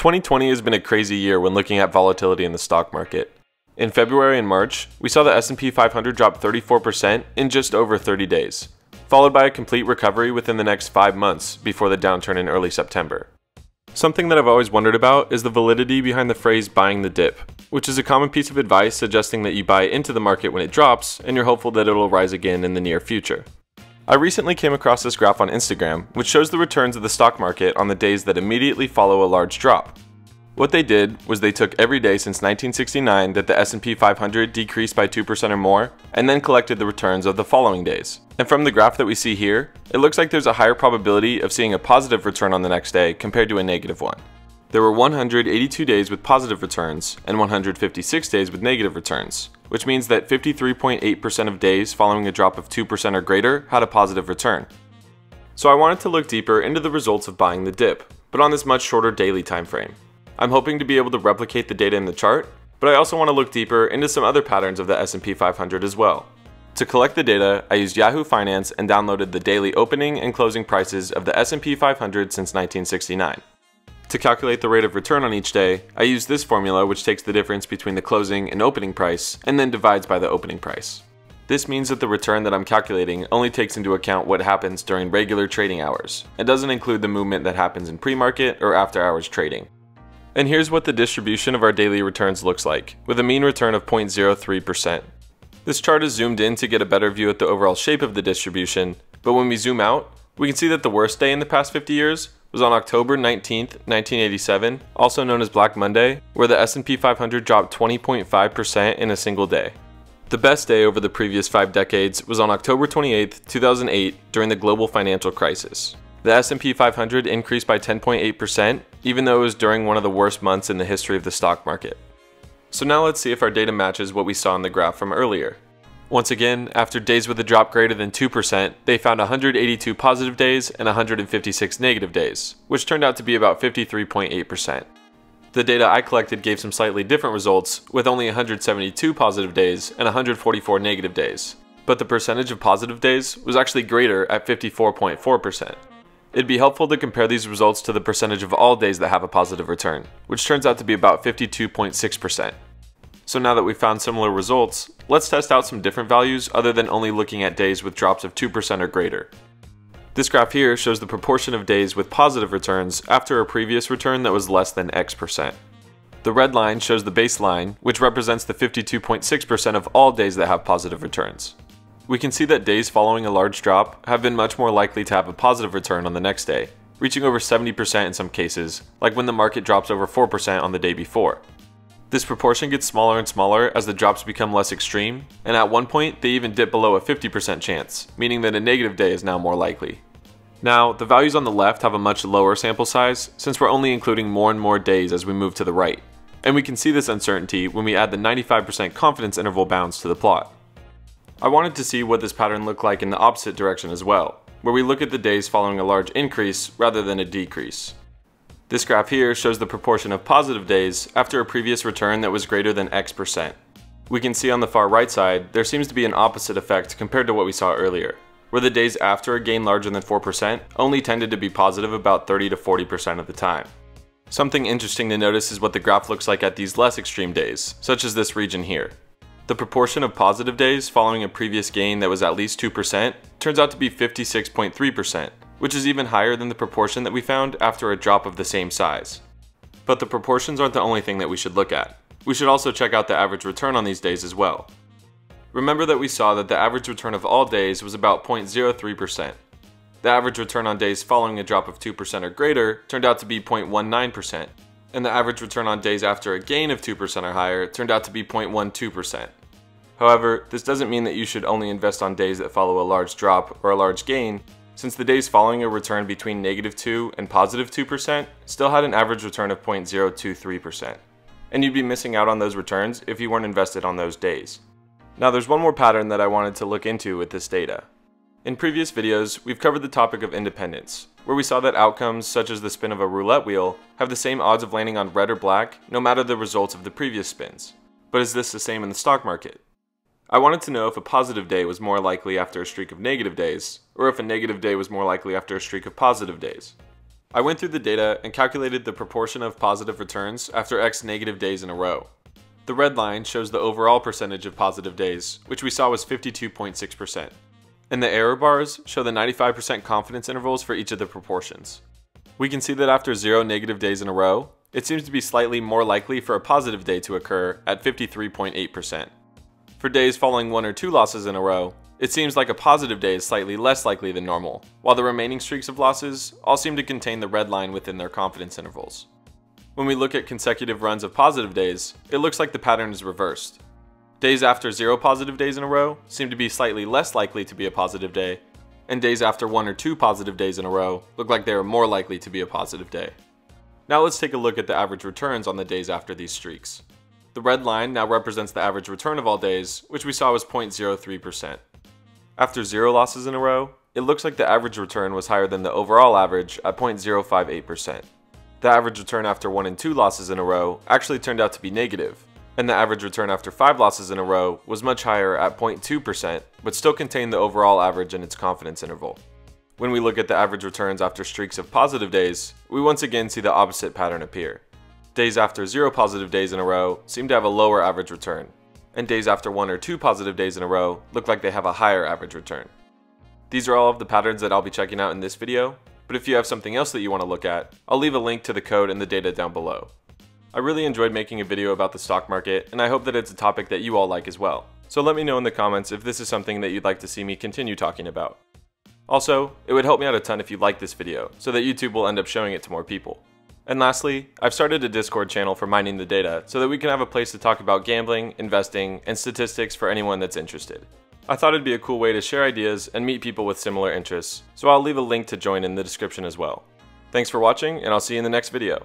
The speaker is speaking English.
2020 has been a crazy year when looking at volatility in the stock market. In February and March, we saw the S&P 500 drop 34% in just over 30 days, followed by a complete recovery within the next 5 months before the downturn in early September. Something that I've always wondered about is the validity behind the phrase buying the dip, which is a common piece of advice suggesting that you buy into the market when it drops and you're hopeful that it'll rise again in the near future. I recently came across this graph on Instagram, which shows the returns of the stock market on the days that immediately follow a large drop. What they did was they took every day since 1969 that the S&P 500 decreased by 2% or more, and then collected the returns of the following days. And from the graph that we see here, it looks like there's a higher probability of seeing a positive return on the next day compared to a negative one. There were 182 days with positive returns and 156 days with negative returns, which means that 53.8% of days following a drop of 2% or greater had a positive return. So I wanted to look deeper into the results of buying the dip, but on this much shorter daily time frame. I'm hoping to be able to replicate the data in the chart, but I also want to look deeper into some other patterns of the S&P 500 as well. To collect the data, I used Yahoo Finance and downloaded the daily opening and closing prices of the S&P 500 since 1969. To calculate the rate of return on each day, I use this formula which takes the difference between the closing and opening price and then divides by the opening price. This means that the return that I'm calculating only takes into account what happens during regular trading hours. It doesn't include the movement that happens in pre-market or after hours trading. And here's what the distribution of our daily returns looks like, with a mean return of 0.03%. This chart is zoomed in to get a better view at the overall shape of the distribution, but when we zoom out, we can see that the worst day in the past 50 years was on October 19, 1987, also known as Black Monday, where the S&P 500 dropped 20.5% in a single day. The best day over the previous 5 decades was on October 28, 2008 during the global financial crisis. The S&P 500 increased by 10.8% even though it was during one of the worst months in the history of the stock market. So now let's see if our data matches what we saw in the graph from earlier. Once again, after days with a drop greater than 2%, they found 182 positive days and 156 negative days, which turned out to be about 53.8%. The data I collected gave some slightly different results, with only 172 positive days and 144 negative days, but the percentage of positive days was actually greater at 54.4%. It'd be helpful to compare these results to the percentage of all days that have a positive return, which turns out to be about 52.6%. So now that we've found similar results, let's test out some different values other than only looking at days with drops of 2% or greater. This graph here shows the proportion of days with positive returns after a previous return that was less than X percent. The red line shows the baseline, which represents the 52.6% of all days that have positive returns. We can see that days following a large drop have been much more likely to have a positive return on the next day, reaching over 70% in some cases, like when the market drops over 4% on the day before. This proportion gets smaller and smaller as the drops become less extreme, and at one point they even dip below a 50% chance, meaning that a negative day is now more likely. Now, the values on the left have a much lower sample size, since we're only including more and more days as we move to the right, and we can see this uncertainty when we add the 95% confidence interval bounds to the plot. I wanted to see what this pattern looked like in the opposite direction as well, where we look at the days following a large increase rather than a decrease. This graph here shows the proportion of positive days after a previous return that was greater than X percent. We can see on the far right side, there seems to be an opposite effect compared to what we saw earlier, where the days after a gain larger than 4% only tended to be positive about 30 to 40% of the time. Something interesting to notice is what the graph looks like at these less extreme days, such as this region here. The proportion of positive days following a previous gain that was at least 2% turns out to be 56.3%, which is even higher than the proportion that we found after a drop of the same size. But the proportions aren't the only thing that we should look at. We should also check out the average return on these days as well. Remember that we saw that the average return of all days was about 0.03%. The average return on days following a drop of 2% or greater turned out to be 0.19%, and the average return on days after a gain of 2% or higher turned out to be 0.12%. However, this doesn't mean that you should only invest on days that follow a large drop or a large gain, since the days following a return between negative 2 and positive 2% still had an average return of 0.023%. And you'd be missing out on those returns if you weren't invested on those days. Now there's one more pattern that I wanted to look into with this data. In previous videos, we've covered the topic of independence, where we saw that outcomes such as the spin of a roulette wheel have the same odds of landing on red or black no matter the results of the previous spins. But is this the same in the stock market? I wanted to know if a positive day was more likely after a streak of negative days, or if a negative day was more likely after a streak of positive days. I went through the data and calculated the proportion of positive returns after X negative days in a row. The red line shows the overall percentage of positive days, which we saw was 52.6%. And the error bars show the 95% confidence intervals for each of the proportions. We can see that after zero negative days in a row, it seems to be slightly more likely for a positive day to occur at 53.8%. For days following one or two losses in a row, it seems like a positive day is slightly less likely than normal, while the remaining streaks of losses all seem to contain the red line within their confidence intervals. When we look at consecutive runs of positive days, it looks like the pattern is reversed. Days after zero positive days in a row seem to be slightly less likely to be a positive day, and days after one or two positive days in a row look like they are more likely to be a positive day. Now let's take a look at the average returns on the days after these streaks. The red line now represents the average return of all days, which we saw was 0.03%. After zero losses in a row, it looks like the average return was higher than the overall average at 0.058%. The average return after one and two losses in a row actually turned out to be negative, and the average return after five losses in a row was much higher at 0.2%, but still contained the overall average in its confidence interval. When we look at the average returns after streaks of positive days, we once again see the opposite pattern appear. Days after zero positive days in a row seem to have a lower average return, and days after one or two positive days in a row look like they have a higher average return. These are all of the patterns that I'll be checking out in this video, but if you have something else that you want to look at, I'll leave a link to the code and the data down below. I really enjoyed making a video about the stock market, and I hope that it's a topic that you all like as well. So let me know in the comments if this is something that you'd like to see me continue talking about. Also, it would help me out a ton if you like this video, so that YouTube will end up showing it to more people. And lastly, I've started a Discord channel for Minding the Data so that we can have a place to talk about gambling, investing, and statistics for anyone that's interested. I thought it'd be a cool way to share ideas and meet people with similar interests, so I'll leave a link to join in the description as well. Thanks for watching, and I'll see you in the next video.